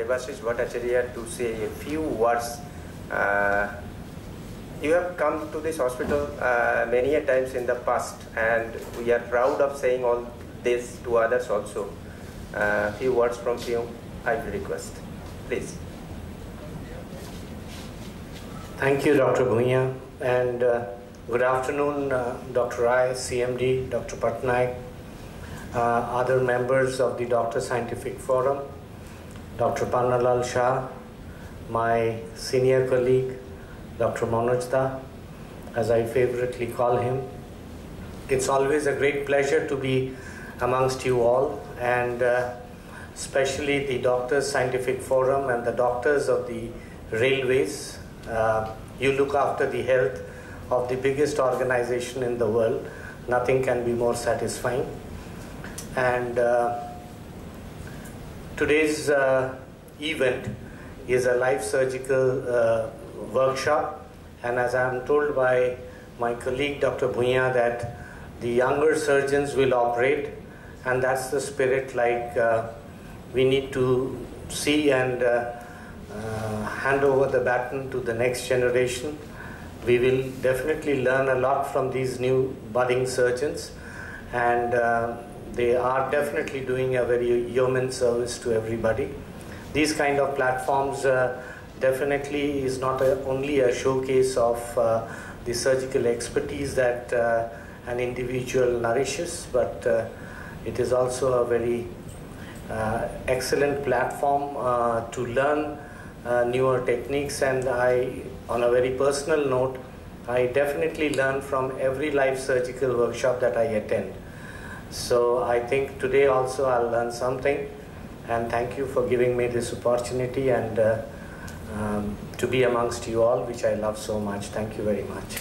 Debashis Bhattacharya to say a few words. Uh, you have come to this hospital uh, many a times in the past, and we are proud of saying all this to others also. A uh, few words from you, I will request. Please. Thank you, Dr. Bhuiya, and uh, good afternoon, uh, Dr. Rai, CMD, Dr. Patnaik, uh, other members of the Doctor Scientific Forum, Dr. Pannalal Shah, my senior colleague, Dr. Manojda, as I favoritely call him. It's always a great pleasure to be amongst you all, and uh, especially the Doctors Scientific Forum and the doctors of the railways. Uh, you look after the health of the biggest organization in the world. Nothing can be more satisfying. And uh, today's uh, event is a live surgical uh, workshop. And as I'm told by my colleague Dr. Bhuiya that the younger surgeons will operate and that's the spirit like uh, we need to see and uh, uh, hand over the baton to the next generation. We will definitely learn a lot from these new budding surgeons and uh, they are definitely doing a very yeoman service to everybody. These kind of platforms uh, definitely is not a, only a showcase of uh, the surgical expertise that uh, an individual nourishes, but uh, it is also a very uh, excellent platform uh, to learn newer techniques. And I, on a very personal note, I definitely learn from every live surgical workshop that I attend. So I think today also I'll learn something. And thank you for giving me this opportunity and um, to be amongst you all, which I love so much. Thank you very much.